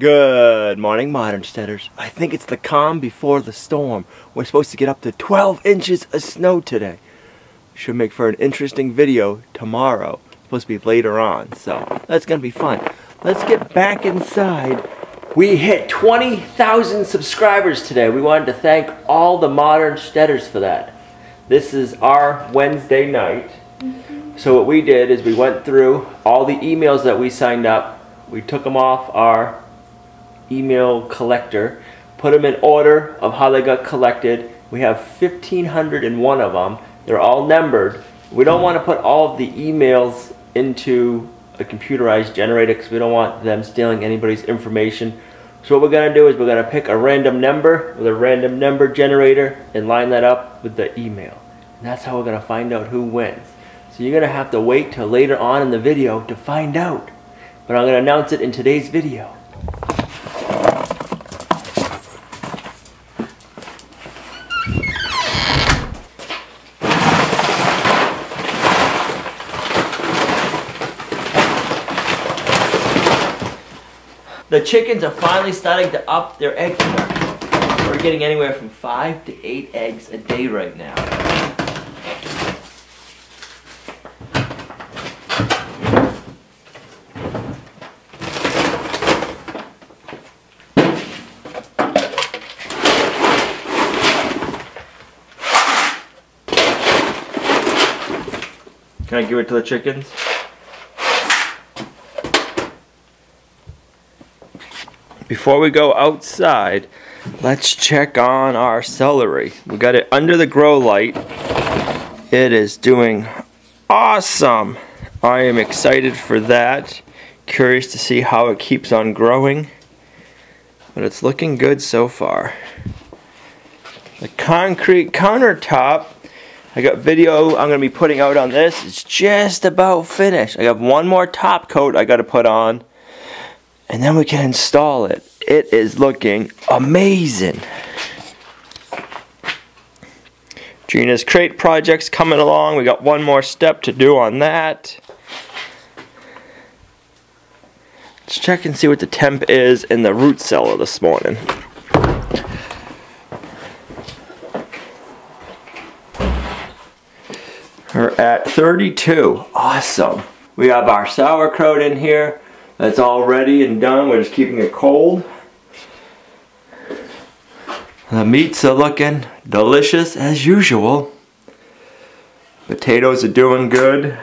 Good morning, Modern Steaders. I think it's the calm before the storm. We're supposed to get up to 12 inches of snow today. Should make for an interesting video tomorrow. Supposed to be later on, so that's gonna be fun. Let's get back inside. We hit 20,000 subscribers today. We wanted to thank all the Modern Steaders for that. This is our Wednesday night. So what we did is we went through all the emails that we signed up. We took them off our email collector, put them in order of how they got collected. We have 1,501 of them. They're all numbered. We don't want to put all of the emails into a computerized generator because we don't want them stealing anybody's information. So what we're going to do is we're going to pick a random number with a random number generator and line that up with the email. And that's how we're going to find out who wins. So you're going to have to wait till later on in the video to find out. But I'm going to announce it in today's video. The chickens are finally starting to up their egg production. We're getting anywhere from five to eight eggs a day right now. Can I give it to the chickens? Before we go outside, let's check on our celery. We got it under the grow light. It is doing awesome. I am excited for that. Curious to see how it keeps on growing. But it's looking good so far. The concrete countertop, I got video I'm going to be putting out on this. It's just about finished. I got one more top coat I got to put on and then we can install it. It is looking amazing. Gina's crate project's coming along. We got one more step to do on that. Let's check and see what the temp is in the root cellar this morning. We're at 32. Awesome. We have our sauerkraut in here. That's all ready and done. We're just keeping it cold. The meats are looking delicious as usual. Potatoes are doing good.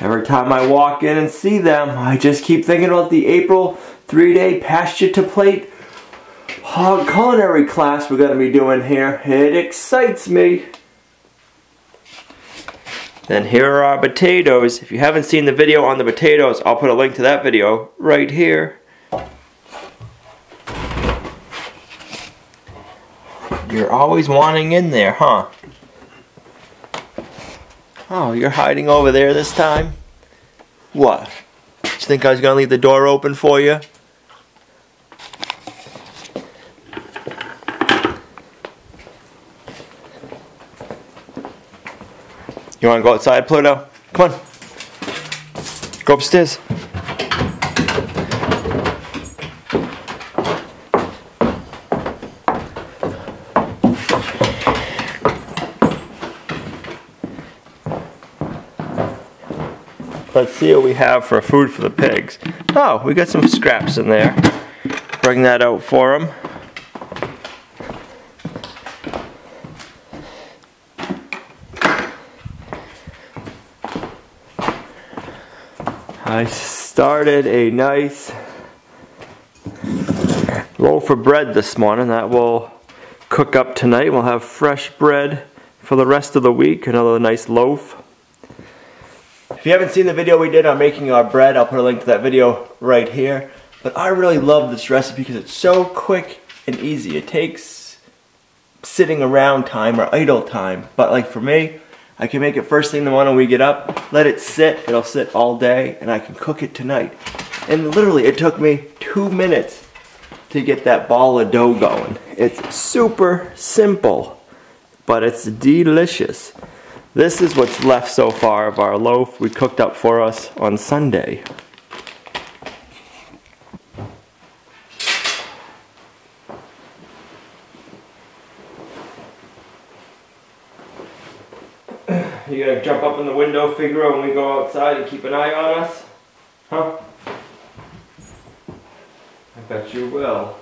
Every time I walk in and see them, I just keep thinking about the April three-day pasture to plate hog culinary class we're going to be doing here. It excites me. Then here are our potatoes. If you haven't seen the video on the potatoes, I'll put a link to that video right here. You're always wanting in there, huh? Oh, you're hiding over there this time? What? You think I was going to leave the door open for you? You want to go outside, Pluto? Come on. Go upstairs. Let's see what we have for food for the pigs. Oh, we got some scraps in there. Bring that out for them. I started a nice loaf of bread this morning that will cook up tonight. We'll have fresh bread for the rest of the week, another nice loaf. If you haven't seen the video we did on making our bread, I'll put a link to that video right here. But I really love this recipe because it's so quick and easy. It takes sitting around time or idle time. But like for me, I can make it first thing in the morning we get up, let it sit, it'll sit all day, and I can cook it tonight. And literally, it took me two minutes to get that ball of dough going. It's super simple, but it's delicious. This is what's left so far of our loaf we cooked up for us on Sunday. You gonna jump up in the window, Figaro, when we go outside and keep an eye on us? Huh? I bet you will.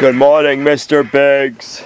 Good morning, Mr. Biggs.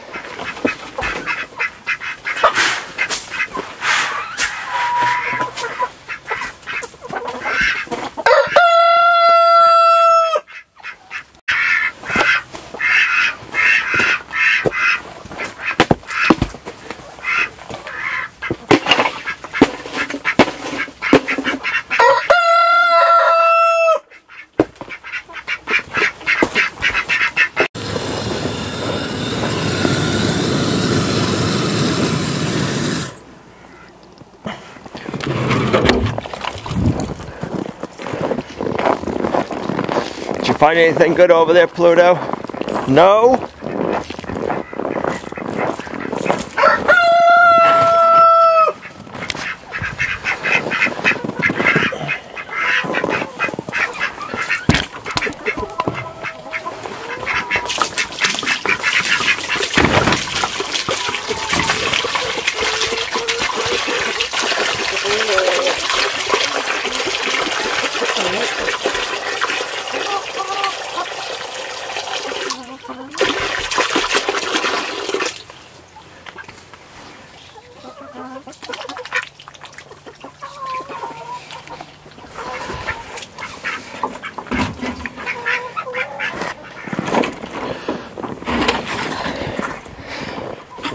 Find anything good over there, Pluto? No?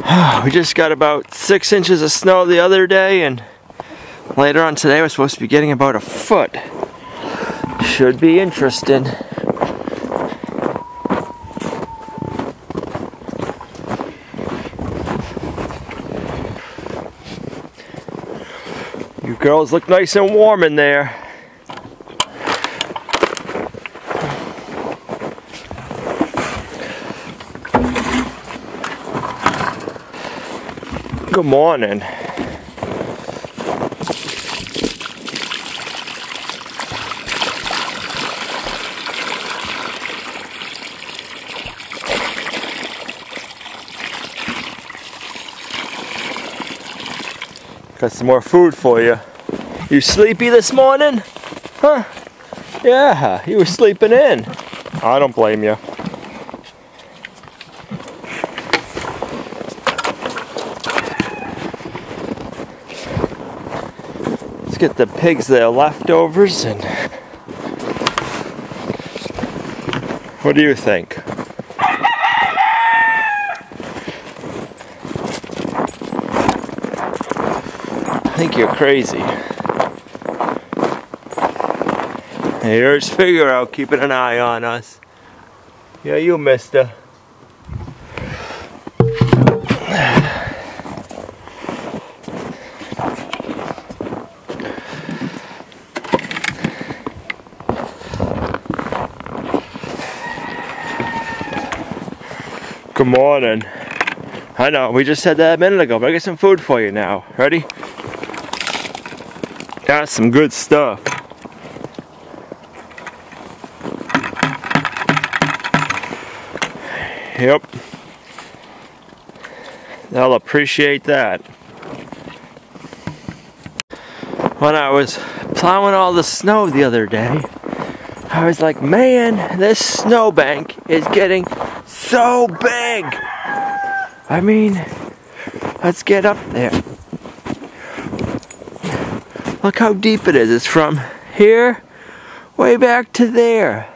We just got about six inches of snow the other day, and later on today we're supposed to be getting about a foot. Should be interesting. You girls look nice and warm in there. Good morning. Got some more food for you. You sleepy this morning? Huh? Yeah, you were sleeping in. I don't blame you. Get the pigs their leftovers and what do you think? I think you're crazy. Here's Figaro keeping an eye on us. Yeah, you mister. Morning. I know, we just said that a minute ago, but I got some food for you now. Ready? Got some good stuff. Yep. They'll appreciate that. When I was plowing all the snow the other day, I was like, man, this snowbank is getting so big. I mean, let's get up there. Look how deep it is. It's from here way back to there.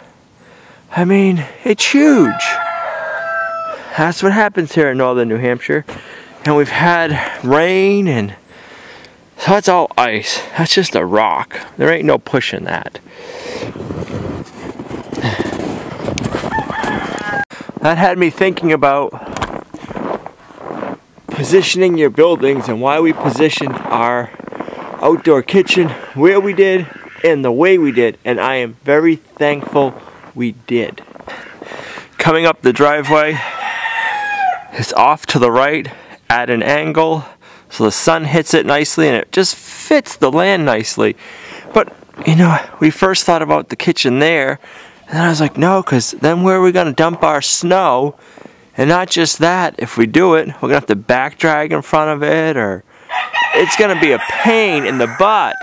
I mean, it's huge. That's what happens here in northern New Hampshire. And we've had rain and so that's all ice. That's just a rock. There ain't no pushing that. That had me thinking about positioning your buildings and why we positioned our outdoor kitchen where we did and the way we did. And I am very thankful we did. Coming up the driveway, it's off to the right at an angle so the sun hits it nicely and it just fits the land nicely. But, you know, we first thought about the kitchen there. And then I was like, no, because then where are we going to dump our snow? And not just that, if we do it, we're going to have to back drag in front of it or it's going to be a pain in the butt.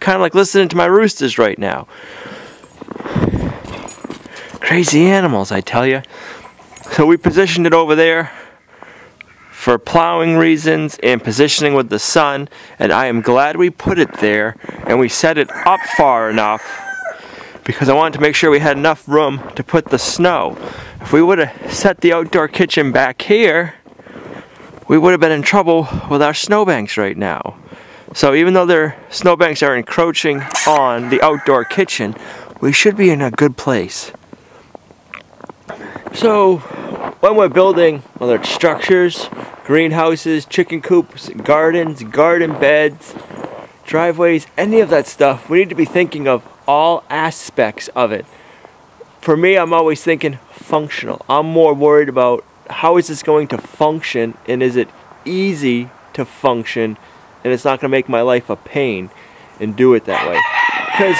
Kind of like listening to my roosters right now. Crazy animals, I tell you. So we positioned it over there for plowing reasons and positioning with the sun and I am glad we put it there and we set it up far enough because I wanted to make sure we had enough room to put the snow. If we would have set the outdoor kitchen back here, we would have been in trouble with our snowbanks right now. So even though their snowbanks are encroaching on the outdoor kitchen, we should be in a good place. So when we're building, whether it's structures, greenhouses, chicken coops, gardens, garden beds, driveways, any of that stuff, we need to be thinking of all aspects of it. For me, I'm always thinking functional. I'm more worried about how is this going to function and is it easy to function and it's not going to make my life a pain and do it that way. Because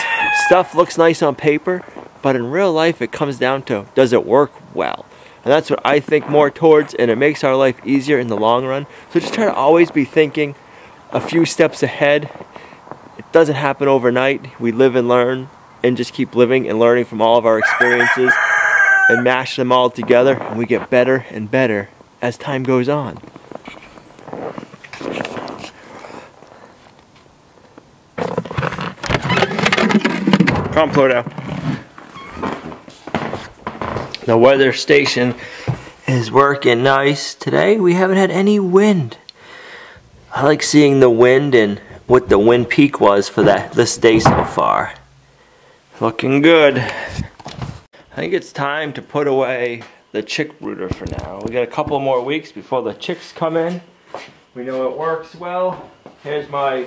stuff looks nice on paper, but in real life it comes down to does it work well? And that's what I think more towards, and it makes our life easier in the long run. So just try to always be thinking a few steps ahead. It doesn't happen overnight. We live and learn and just keep living and learning from all of our experiences and mash them all together, and we get better and better as time goes on. Come on, Pluto. The weather station is working nice. Today we haven't had any wind. I like seeing the wind and what the wind peak was for that this day so far. Looking good. I think it's time to put away the chick brooder for now. We got a couple more weeks before the chicks come in. We know it works well. Here's my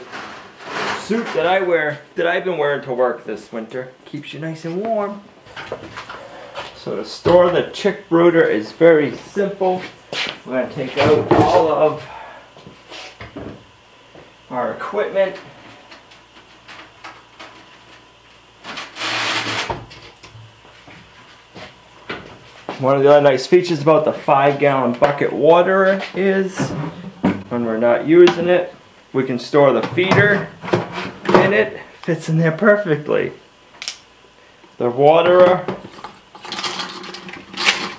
suit that I wear, that I've been wearing to work this winter. Keeps you nice and warm. So to store the chick brooder is very simple. We're to take out all of our equipment. One of the other nice features about the five gallon bucket water is when we're not using it, we can store the feeder in it. Fits in there perfectly. The waterer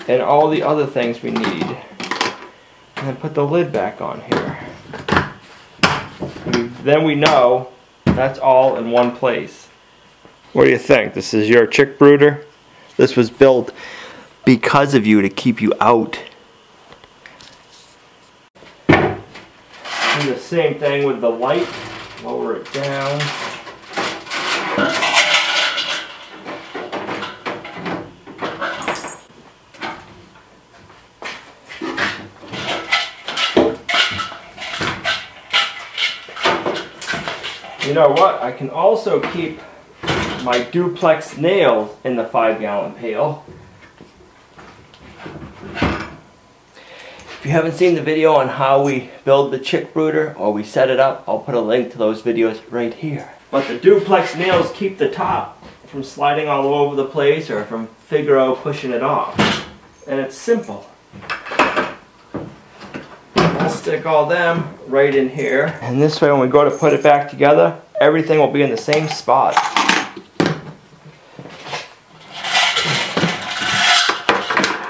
and all the other things we need. And then put the lid back on here. Then we know that's all in one place. What do you think? This is your chick brooder? This was built because of you to keep you out. And the same thing with the light. Lower it down. You know what? I can also keep my duplex nails in the five gallon pail. If you haven't seen the video on how we build the chick brooder or we set it up, I'll put a link to those videos right here. But the duplex nails keep the top from sliding all over the place or from Figaro pushing it off. And it's simple. Stick all them right in here. And this way when we go to put it back together, everything will be in the same spot.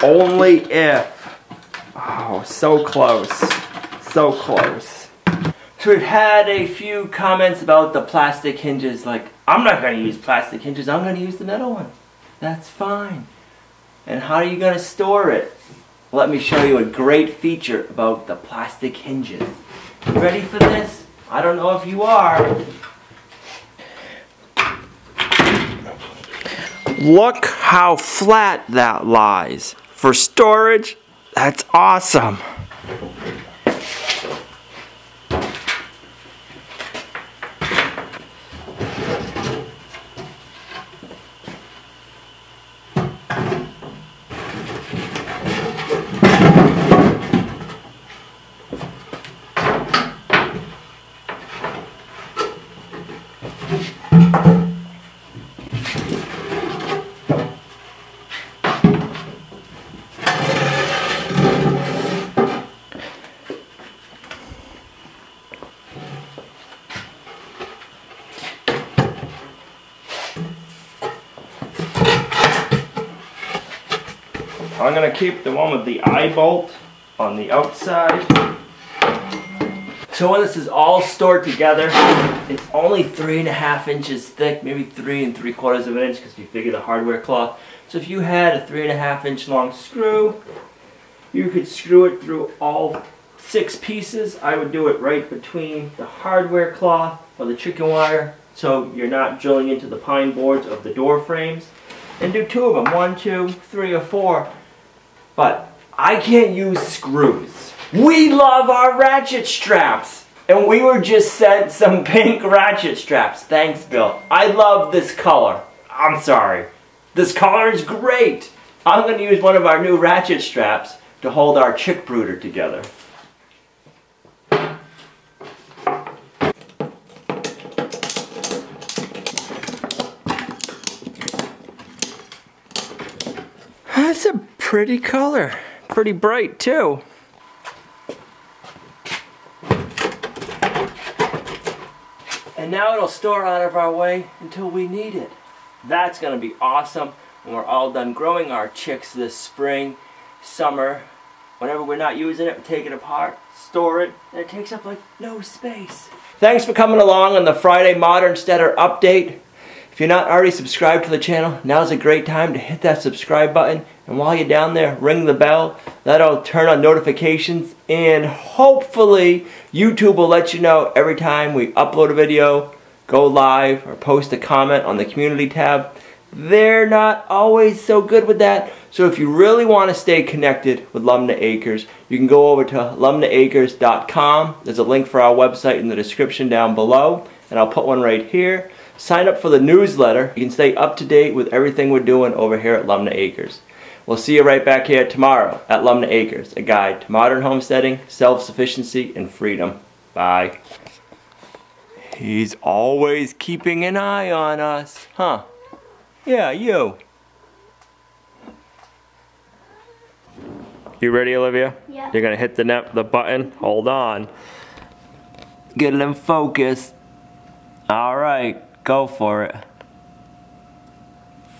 Only if. Oh, so close. So close. So we've had a few comments about the plastic hinges, like, I'm not going to use plastic hinges, I'm going to use the metal one. That's fine. And how are you going to store it? Let me show you a great feature about the plastic hinges. You ready for this? I don't know if you are. Look how flat that lies. For storage, that's awesome. I'm going to keep the one with the eye bolt on the outside. So when this is all stored together, it's only three and a half inches thick, maybe three and three quarters of an inch because we figure the hardware cloth. So if you had a three and a half inch long screw, you could screw it through all six pieces. I would do it right between the hardware cloth or the chicken wire so you're not drilling into the pine boards of the door frames. And do two of them, one, two, three, or four. But I can't use screws. We love our ratchet straps. And we were just sent some pink ratchet straps. Thanks, Bill. I love this color. I'm sorry. This color is great. I'm going to use one of our new ratchet straps to hold our chick brooder together. That's a pretty color. Pretty bright too. And now it'll store out of our way until we need it. That's to be awesome when we're all done growing our chicks this spring, summer. Whenever we're not using it, we take it apart, store it, and it takes up like no space. Thanks for coming along on the Friday Modern Steader update. If you're not already subscribed to the channel, now's a great time to hit that subscribe button. And while you're down there, ring the bell. That'll turn on notifications. And hopefully, YouTube will let you know every time we upload a video, go live, or post a comment on the community tab. They're not always so good with that. So if you really want to stay connected with Lumnah Acres, you can go over to lumnahacres.com. There's a link for our website in the description down below. And I'll put one right here. Sign up for the newsletter. You can stay up to date with everything we're doing over here at Lumnah Acres. We'll see you right back here tomorrow at Lumnah Acres, a guide to modern homesteading, self-sufficiency, and freedom. Bye. He's always keeping an eye on us, huh? Yeah, you. You ready, Olivia? Yeah. You're gonna hit the net, the button. Hold on. Get it in focus. All right. Go for it.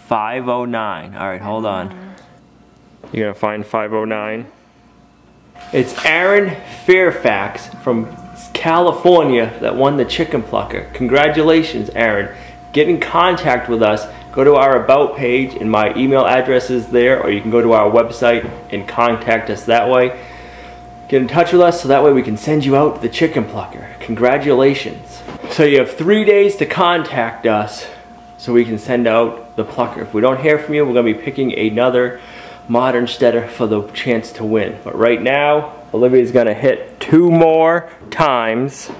509. All right, hold on. You're gonna find 509. It's Aaron Fairfax from California that won the chicken plucker. Congratulations, Aaron. Get in contact with us. Go to our about page and my email address is there or you can go to our website and contact us that way. Get in touch with us so that way we can send you out the chicken plucker. Congratulations. So you have three days to contact us so we can send out the plucker. If we don't hear from you, we're to be picking another modern steader for the chance to win. But right now, Olivia's to hit two more times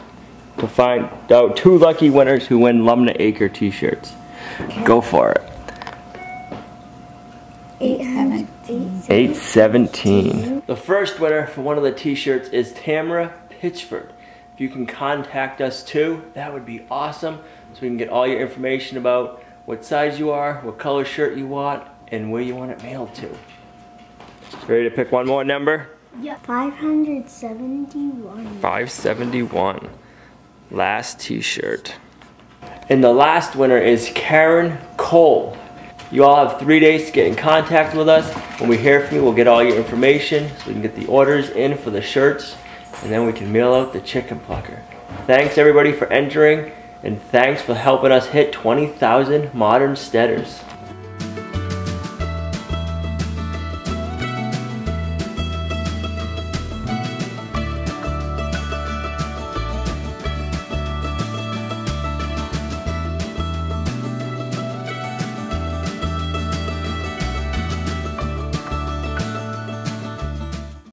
to find out two lucky winners who win Lumnah Acre t-shirts. Go for it. 817. 817. The first winner for one of the t-shirts is Tamara Pitchford. If you can contact us too, that would be awesome. So we can get all your information about what size you are, what color shirt you want, and where you want it mailed to. Ready to pick one more number? Yeah. 571. 571. Last t-shirt. And the last winner is Karen Cole. You all have three days to get in contact with us. When we hear from you, we'll get all your information so we can get the orders in for the shirts and then we can mail out the chicken plucker. Thanks everybody for entering and thanks for helping us hit 20,000 modern steaders.